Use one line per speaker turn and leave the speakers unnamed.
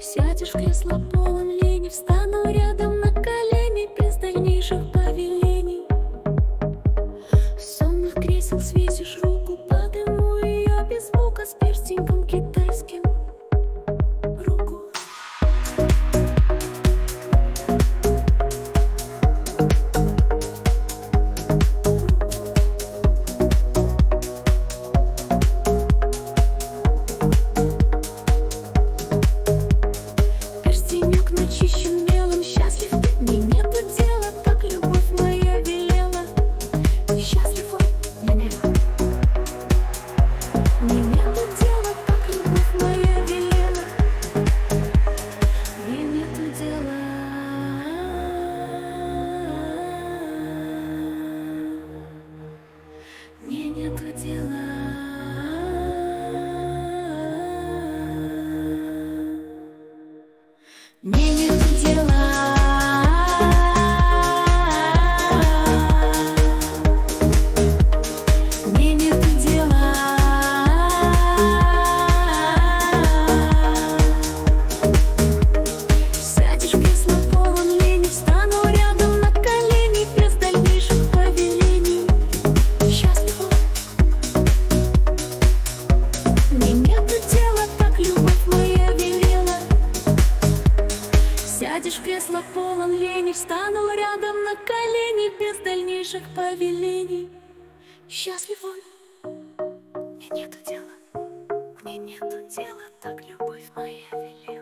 Сядешь в кресло полон лени Встану рядом на колени Без дальнейших повелений. Сонных кресел свесишь мне нету Сядешь в кресло полон лени Встану рядом на колени Без дальнейших повелений. Счастлив он Мне нету дела. Мне нету дела. Так любовь моя велела